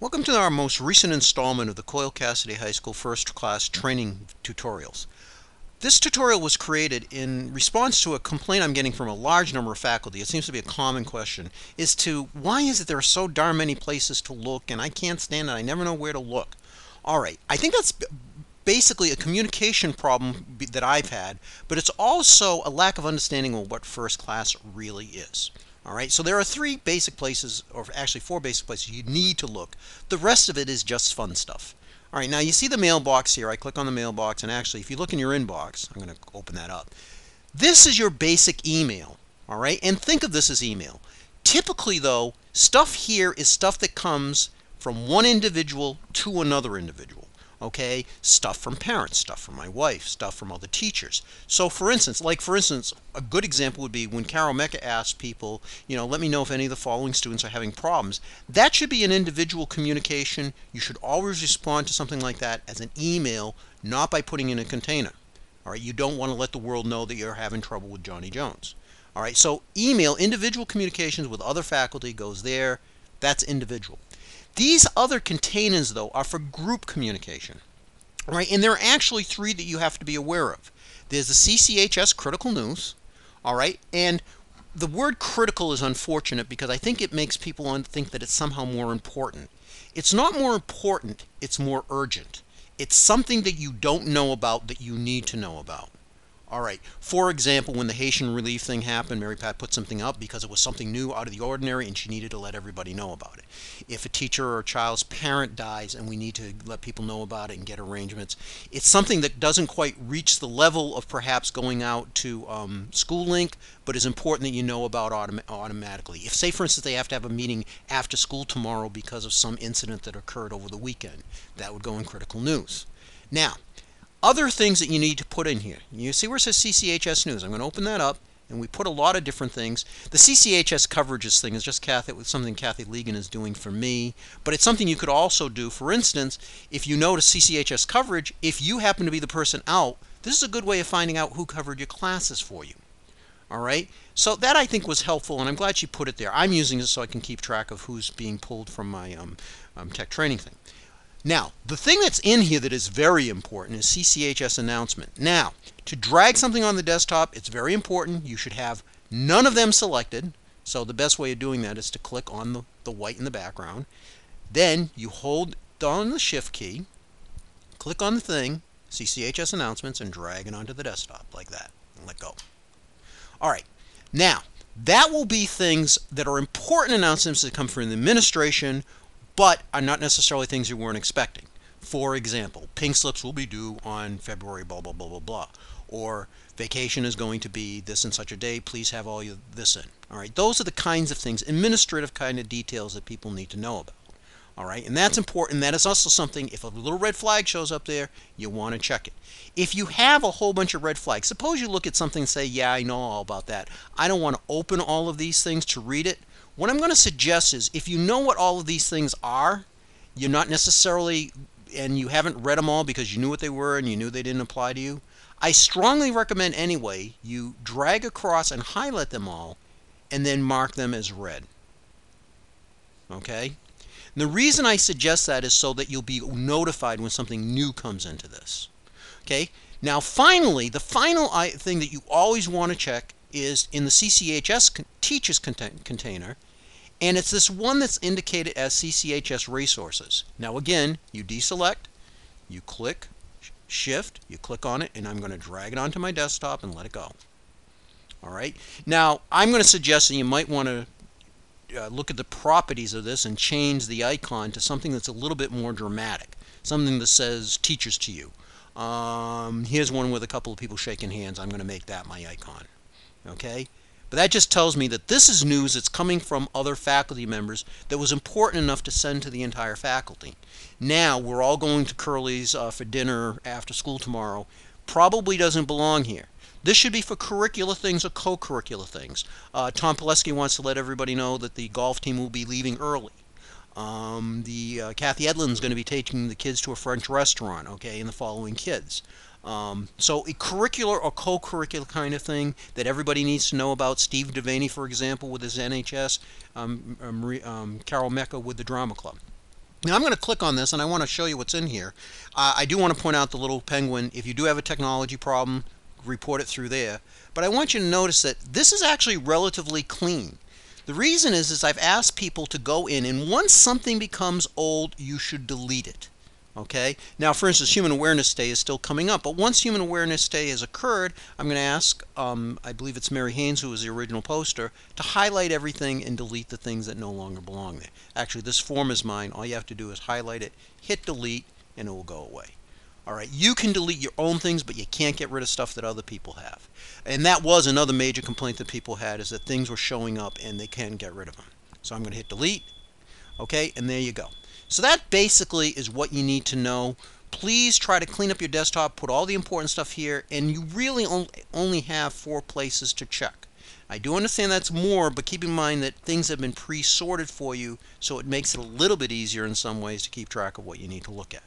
Welcome to our most recent installment of the Coyle Cassidy High School First Class Training Tutorials. This tutorial was created in response to a complaint I'm getting from a large number of faculty. It seems to be a common question is to why is it there are so darn many places to look and I can't stand it. I never know where to look. All right, I think that's basically a communication problem that I've had, but it's also a lack of understanding of what first class really is. All right, so there are three basic places, or actually four basic places you need to look. The rest of it is just fun stuff. All right, now you see the mailbox here. I click on the mailbox, and actually, if you look in your inbox, I'm going to open that up. This is your basic email. All right, and think of this as email. Typically, though, stuff here is stuff that comes from one individual to another individual okay? Stuff from parents stuff from my wife stuff from other teachers. So for instance like for instance a good example would be when carol mecca asked people you know let me know if any of the following students are having problems. That should be an individual communication. You should always respond to something like that as an email not by putting in a container. All right? You don't want to let the world know that you're having trouble with johnny jones. All right? So email individual communications with other faculty goes there. That's individual these other containers, though, are for group communication. Right? And there are actually three that you have to be aware of. There's the CCHS critical news, all right? And the word critical is unfortunate because I think it makes people think that it's somehow more important. It's not more important, it's more urgent. It's something that you don't know about that you need to know about. All right. For example, when the Haitian relief thing happened, Mary Pat put something up because it was something new out of the ordinary and she needed to let everybody know about it. If a teacher or a child's parent dies and we need to let people know about it and get arrangements, it's something that doesn't quite reach the level of perhaps going out to um, School Link, but is important that you know about autom automatically. If, say, for instance, they have to have a meeting after school tomorrow because of some incident that occurred over the weekend, that would go in critical news. Now, other things that you need to put in here. You see where it says CCHS News. I'm going to open that up, and we put a lot of different things. The CCHS coverages thing is just Kathy, with something Kathy Legan is doing for me, but it's something you could also do. For instance, if you notice CCHS coverage, if you happen to be the person out, this is a good way of finding out who covered your classes for you. All right, so that I think was helpful, and I'm glad she put it there. I'm using it so I can keep track of who's being pulled from my um, um, tech training thing. Now, the thing that's in here that is very important is CCHS announcement. Now, to drag something on the desktop, it's very important. You should have none of them selected. So the best way of doing that is to click on the, the white in the background. Then you hold down the shift key, click on the thing, CCHS announcements, and drag it onto the desktop like that, and let go. All right, now that will be things that are important announcements that come from the administration but are not necessarily things you weren't expecting. For example, pink slips will be due on February blah blah blah blah blah. Or vacation is going to be this and such a day, please have all you this in. All right, those are the kinds of things, administrative kind of details that people need to know about. All right, and that's important. That is also something, if a little red flag shows up there, you want to check it. If you have a whole bunch of red flags, suppose you look at something and say, yeah, I know all about that. I don't want to open all of these things to read it. What I'm going to suggest is if you know what all of these things are, you're not necessarily, and you haven't read them all because you knew what they were and you knew they didn't apply to you, I strongly recommend anyway you drag across and highlight them all and then mark them as red. Okay? And the reason I suggest that is so that you'll be notified when something new comes into this. Okay? Now finally, the final thing that you always want to check is in the CCHS teaches container, and it's this one that's indicated as CCHS resources. Now again, you deselect, you click shift, you click on it, and I'm going to drag it onto my desktop and let it go. All right. Now I'm going to suggest that you might want to uh, look at the properties of this and change the icon to something that's a little bit more dramatic, something that says teachers to you. Um, here's one with a couple of people shaking hands. I'm going to make that my icon okay? But that just tells me that this is news that's coming from other faculty members that was important enough to send to the entire faculty. Now, we're all going to Curly's uh, for dinner after school tomorrow. Probably doesn't belong here. This should be for curricular things or co-curricular things. Uh, Tom Pileski wants to let everybody know that the golf team will be leaving early. Um, the uh, Kathy Edlin's going to be taking the kids to a French restaurant, okay, and the following kids. Um, so a curricular or co-curricular kind of thing that everybody needs to know about. Steve Devaney, for example, with his NHS, um, um, um, Carol Mecca with the Drama Club. Now I'm going to click on this and I want to show you what's in here. Uh, I do want to point out the little penguin. If you do have a technology problem, report it through there. But I want you to notice that this is actually relatively clean. The reason is, is I've asked people to go in and once something becomes old, you should delete it. Okay. Now, for instance, Human Awareness Day is still coming up, but once Human Awareness Day has occurred, I'm going to ask, um, I believe it's Mary Haynes who was the original poster, to highlight everything and delete the things that no longer belong there. Actually, this form is mine. All you have to do is highlight it, hit delete, and it will go away. All right, you can delete your own things, but you can't get rid of stuff that other people have. And that was another major complaint that people had is that things were showing up and they can't get rid of them. So I'm going to hit delete. Okay, and there you go. So that basically is what you need to know. Please try to clean up your desktop, put all the important stuff here, and you really only have four places to check. I do understand that's more, but keep in mind that things have been pre-sorted for you, so it makes it a little bit easier in some ways to keep track of what you need to look at.